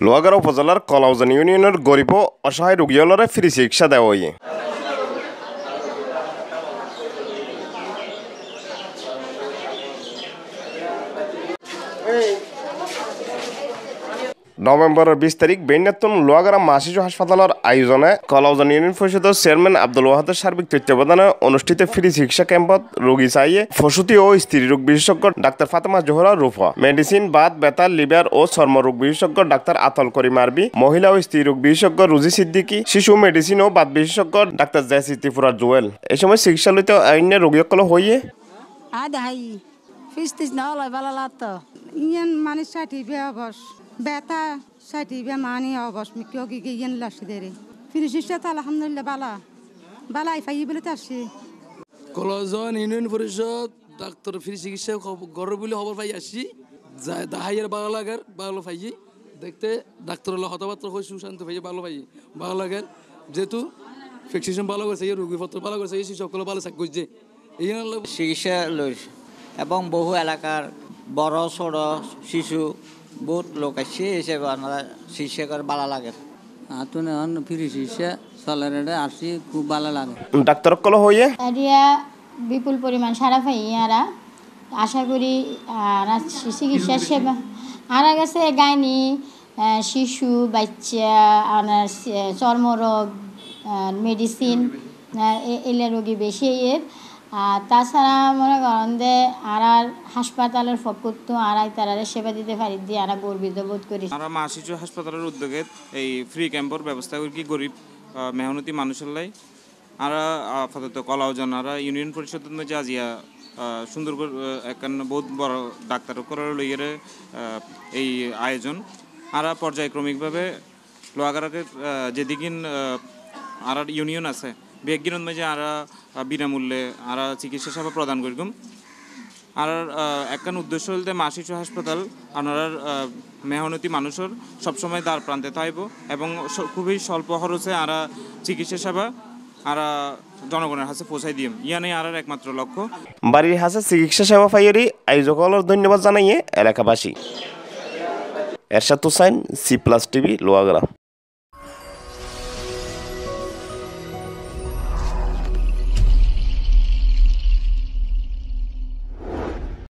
লোহাগাড়া উপজেলার কলাউজান ইউনিয়নের গরিব অসহায় রোগীলরে ফ্রি চিকিৎসা দেওয়া নভেম্বরের বিশ তারিখ বেন্যাতন লোহাগাড়া মাসিজু হাসপাতালের আয়োজনে কলাউজান ইউনিয়ন পরিষদের চেয়ারম্যান আব্দুল ওয়াহাদের সার্বিক তত্ত্বাবধানে অনুষ্ঠিত ফ্রি চিকিৎসা ক্যাম্পত রোগী চাইয়ে ফসুতি ও স্ত্রী রোগ বিশেষজ্ঞ ডাক্তার ফাতেমা জোহরা রুফা মেডিসিন বাত বেতা লিভার ও চর্মরোগ বিশেষজ্ঞ ডাক্তার আতল করিম আরবি, মহিলা ও স্ত্রী রোগ বিশেষজ্ঞ রুজি সিদ্দিকি, শিশু মেডিসিন ও বাদ বিশেষজ্ঞ ডাক্তার জয়সি ত্রিপুরা জুয়েল। এই সময় চিকিৎসা লইতে অন্য রোগীসকল হইয়ে আদা হাই ফিস না ভালো লাগতো। ইয়ান মানে ষাটি বে অবস বেতা ষাটি বে মানে অবস কেউ কি ইয়ান লাসি দেরে ফিরিসিসটা তো আলহামদুলিল্লাহ বালা বালা আই ফাই বলে তো আসছি কলজন ইউনিয়ন পরিষদ ডাক্তার ফ্রি চিকিৎসা গড় বলে খবর পাই আসছি যায় দাহাইয়ের ভালো লাগার ভালো পাই দেখতে ডাক্তার হলো হতবাত্র হয়ে সুশান্ত ভাই ভালো পাই ভালো লাগার যেহেতু ফিক্সেশন ভালো করছে এই রোগীপত্র ভালো করছে এই সকলে ভালো চাক করছে এই চিকিৎসা লৈছে এবং বহু এলাকার বড় ছোট শিশু বহুত লোক আসছে এসে চিকিৎসা করে ভালো লাগে। আতুন এখন ফিরি চিকিৎসা চলারে আসছি খুব ভালো লাগে। ডাক্তার কল হইয়ে? এরিয়া বিপুল পরিমাণ সারা পাই ইয়ারা। আশা করি আর চিকিৎসা সেবা। আর গেছে গাইনি শিশু বাচ্চা আর চর্মরোগ মেডিসিন এলে রোগী বেশি এর। আর তাছাড়া মনে করেন যে আর আর হাসপাতালের ফকত আর তারা সেবা দিতে পারি দিয়ে আর গর্বিত বোধ করি। আমরা মা শিশু হাসপাতালের উদ্যোগে এই ফ্রি ক্যাম্পর ব্যবস্থা করি কি গরিব মেহনতি মানুষের লাই। আর আপাতত কলাওজন আর ইউনিয়ন পরিষদের মধ্যে আজিয়া সুন্দর একখান বহুত বড় ডাক্তার করার লইয়ের এই আয়োজন। আর পর্যায়ক্রমিকভাবে লোহাগারাকে যেদিকিন আর ইউনিয়ন আছে বেগিনের মাঝে আর বিনামূল্যে আর চিকিৎসা সেবা প্রদান করিম আর একখান উদ্দেশ্য হলতে মা শিশু হাসপাতাল আপনার মেহনতি মানুষের সবসময় দ্বার প্রান্তে থাকব এবং খুবই স্বল্প খরচে আর চিকিৎসা সেবা আর জনগণের কাছে পৌঁছাই দিম। ইয়ানে আর একমাত্র লক্ষ্য। বাড়ির হাসে চিকিৎসা সেবা পাইয়েরই আয়োজকলের ধন্যবাদ জানাইয়ে এলাকাবাসী। Ershad Hussain C plus TV Lohagara